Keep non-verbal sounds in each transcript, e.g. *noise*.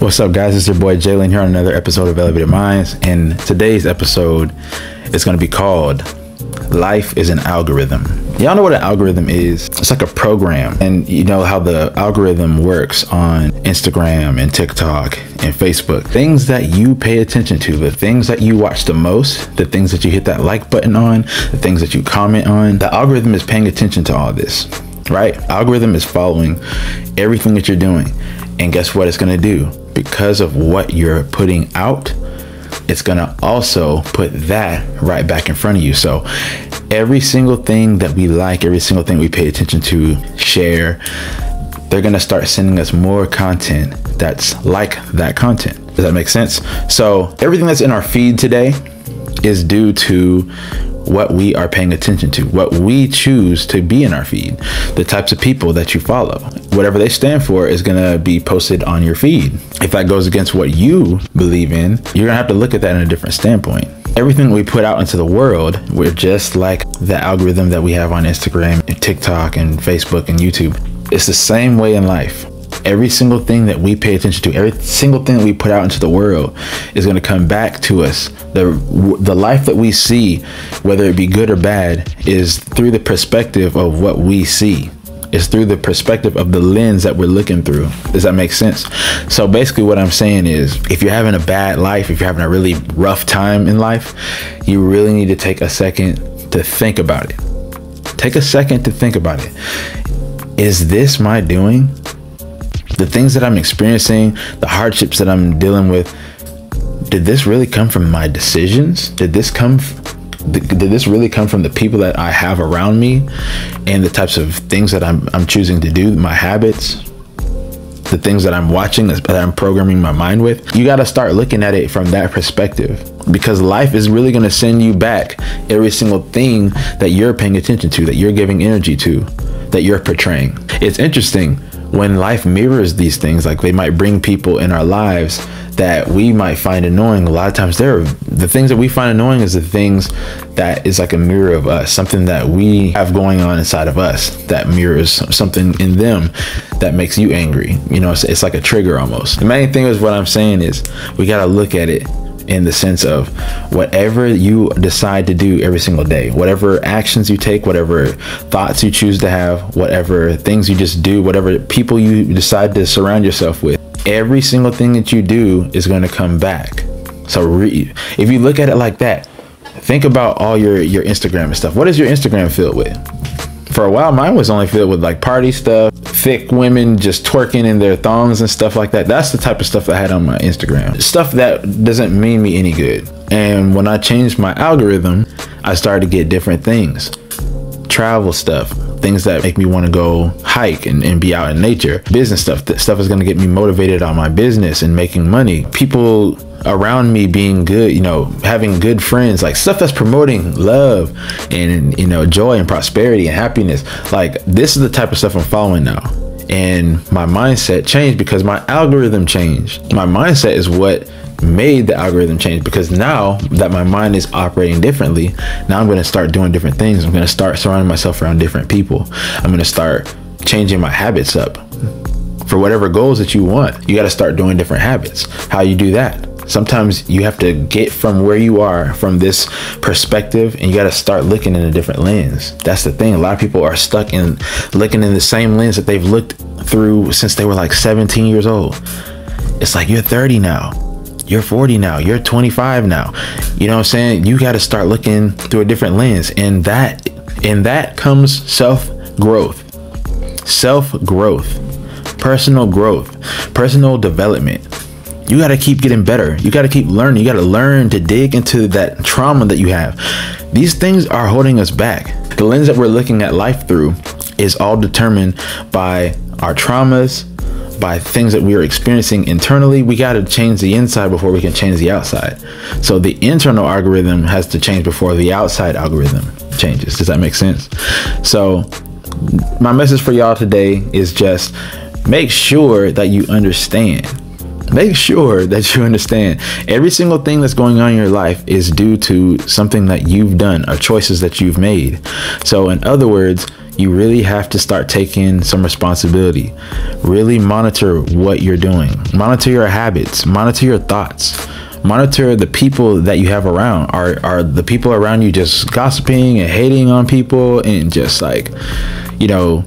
What's up, guys? It's your boy Jalen here on another episode of Elevated Minds. And today's episode is going to be called Life is an Algorithm. Y'all know what an algorithm is? It's like a program. And you know how the algorithm works on Instagram and TikTok and Facebook. Things that you pay attention to, the things that you watch the most, the things that you hit that like button on, the things that you comment on, the algorithm is paying attention to all this, right? Algorithm is following everything that you're doing. And guess what it's going to do? Because of what you're putting out, it's going to also put that right back in front of you. So every single thing that we like, every single thing we pay attention to, share, they're going to start sending us more content that's like that content. Does that make sense? So everything that's in our feed today is due to what we are paying attention to, what we choose to be in our feed, the types of people that you follow. Whatever they stand for is going to be posted on your feed. If that goes against what you believe in, you're going to have to look at that in a different standpoint. Everything we put out into the world, we're just like the algorithm that we have on Instagram and TikTok and Facebook and YouTube. It's the same way in life every single thing that we pay attention to, every single thing that we put out into the world is going to come back to us. The the life that we see, whether it be good or bad, is through the perspective of what we see. It's through the perspective of the lens that we're looking through. Does that make sense? So basically what I'm saying is if you're having a bad life, if you're having a really rough time in life, you really need to take a second to think about it. Take a second to think about it. Is this my doing? The things that I'm experiencing, the hardships that I'm dealing with, did this really come from my decisions? Did this come did this really come from the people that I have around me and the types of things that I'm I'm choosing to do, my habits, the things that I'm watching that I'm programming my mind with? You got to start looking at it from that perspective because life is really going to send you back every single thing that you're paying attention to, that you're giving energy to, that you're portraying. It's interesting when life mirrors these things, like they might bring people in our lives that we might find annoying. A lot of times, they're the things that we find annoying is the things that is like a mirror of us, something that we have going on inside of us that mirrors something in them that makes you angry. You know, it's, it's like a trigger almost. The main thing is what I'm saying is we got to look at it in the sense of whatever you decide to do every single day, whatever actions you take, whatever thoughts you choose to have, whatever things you just do, whatever people you decide to surround yourself with, every single thing that you do is going to come back. So re- if you look at it like that, think about all your your Instagram and stuff. What is your Instagram filled with? For a while, mine was only filled with like party stuff, thick women just twerking in their thongs and stuff like that. That's the type of stuff I had on my Instagram. Stuff that doesn't mean me any good. And when I changed my algorithm, I started to get different things. Travel stuff, things that make me want to go hike and, and be out in nature. Business stuff, that stuff is going to get me motivated on my business and making money. People around me being good, you know, having good friends, like stuff that's promoting love and, you know, joy and prosperity and happiness. Like, this is the type of stuff I'm following now. And my mindset changed because my algorithm changed. My mindset is what made the algorithm change because now that my mind is operating differently, now I'm going to start doing different things. I'm going to start surrounding myself around different people. I'm going to start changing my habits up for whatever goals that you want. You got to start doing different habits. How you do that? Sometimes you have to get from where you are from this perspective and you got to start looking in a different lens. That's the thing. A lot of people are stuck in looking in the same lens that they've looked through since they were like 17 years old. It's like you're 30 now. You're 40 now. You're 25 now. You know what i'm saying? You got to start looking through a different lens and that and that comes self growth self growth personal growth. Personal development you got to keep getting better. You got to keep learning. You got to learn to dig into that trauma that you have. These things are holding us back. The lens that we're looking at life through is all determined by our traumas, by things that we are experiencing internally. We got to change the inside before we can change the outside. So the internal algorithm has to change before the outside algorithm changes. Does that make sense? So, my message for y'all today is just make sure that you understand *laughs* make sure that you understand every single thing that's going on in your life is due to something that you've done or choices that you've made. So, in other words, you really have to start taking some responsibility. Really monitor what you're doing, monitor your habits, monitor your thoughts. Monitor the people that you have around. Are are the people around you just gossiping and hating on people and just like, you know,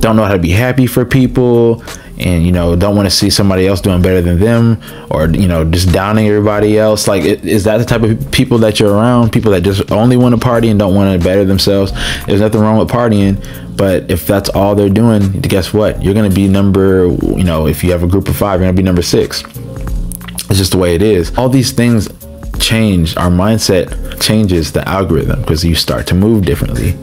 don't know how to be happy for people and you know don't want to see somebody else doing better than them or you know just downing everybody else. Like is that the type of people that you're around? People that just only want to party and don't want to better themselves? There's nothing wrong with partying but if that's all they're doing guess what? You're going to be number you know if you have a group of five you're going to be number six. It's just the way it is. All these things change our mindset changes the algorithm because you start to move differently.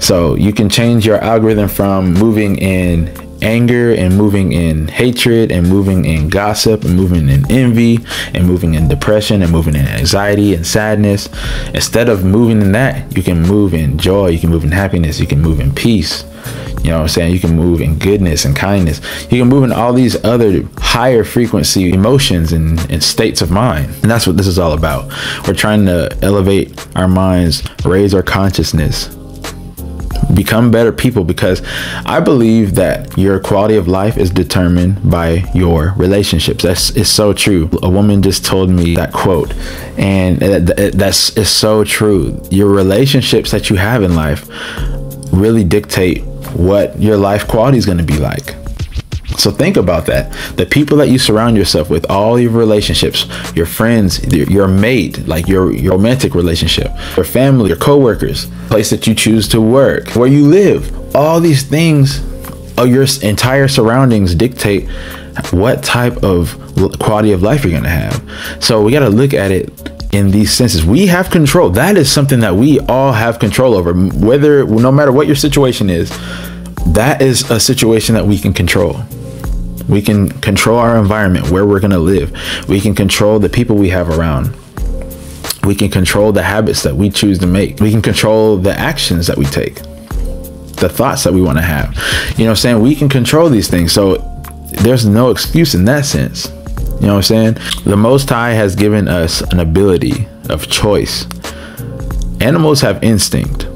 So you can change your algorithm from moving in anger and moving in hatred and moving in gossip and moving in envy and moving in depression and moving in anxiety and sadness. Instead of moving in that, you can move in joy, you can move in happiness, you can move in peace. You know what I'm saying? You can move in goodness and kindness. You can move in all these other higher frequency emotions and, and states of mind. And that's what this is all about. We're trying to elevate our minds, raise our consciousness, become better people because I believe that your quality of life is determined by your relationships. That's is so true. A woman just told me that quote, and that's is so true. Your relationships that you have in life really dictate what your life quality is going to be like. So think about that. The people that you surround yourself with, all your relationships, your friends, your mate, like your, your romantic relationship, your family, your coworkers, place that you choose to work, where you live, all these things of your entire surroundings dictate what type of quality of life you're going to have. So we got to look at it in these senses. We have control. That is something that we all have control over. Whether no matter what your situation is, that is a situation that we can control. We can control our environment, where we're going to live. We can control the people we have around. We can control the habits that we choose to make. We can control the actions that we take, the thoughts that we want to have. You know what I'm saying? We can control these things. So there's no excuse in that sense. You know what I'm saying? The Most High has given us an ability of choice. Animals have instinct.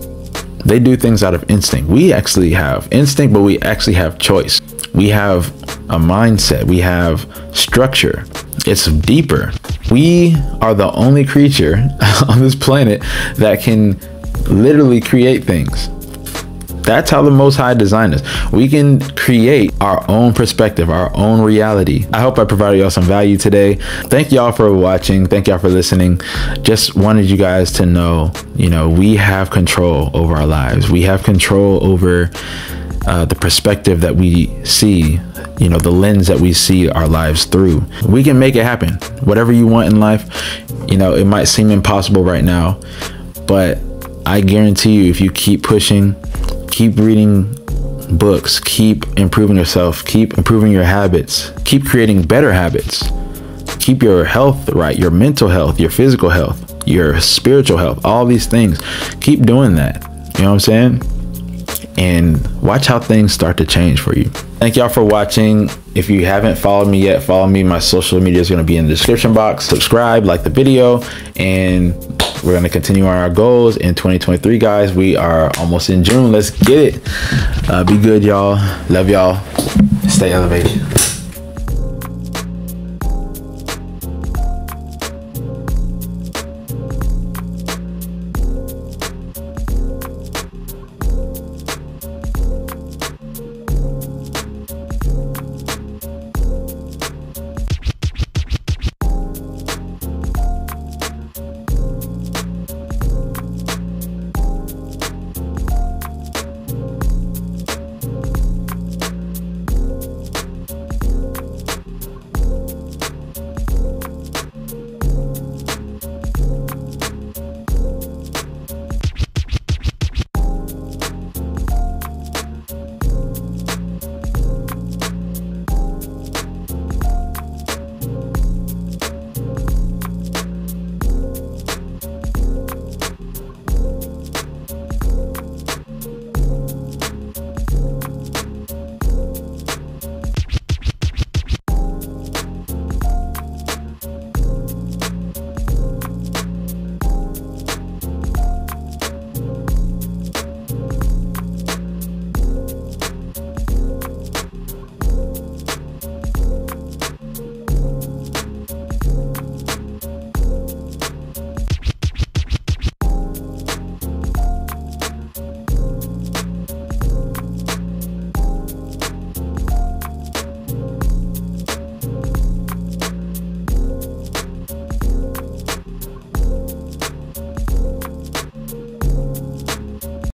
They do things out of instinct. We actually have instinct, but we actually have choice. We have a mindset, we have structure. It's deeper. We are the only creature *laughs* on this planet that can literally create things. That's how the Most High designed us. We can create our own perspective, our own reality. I hope I provided y'all some value today. Thank y'all for watching. Thank y'all for listening. Just wanted you guys to know, you know, we have control over our lives. We have control over uh, the perspective that we see you know the lens that we see our lives through. We can make it happen. Whatever you want in life you know it might seem impossible right now but i guarantee you if you keep pushing keep reading books keep improving yourself keep improving your habits keep creating better habits keep your health right your mental health your physical health your spiritual health all these things keep doing that. You know what i'm saying and watch how things start to change for you. Thank y'all for watching. If you haven't followed me yet, follow me. My social media is going to be in the description box. Subscribe, like the video, and we're going to continue on our goals in 2023, guys. We are almost in June. Let's get it. Uh, be good, y'all. Love y'all. Stay elevated.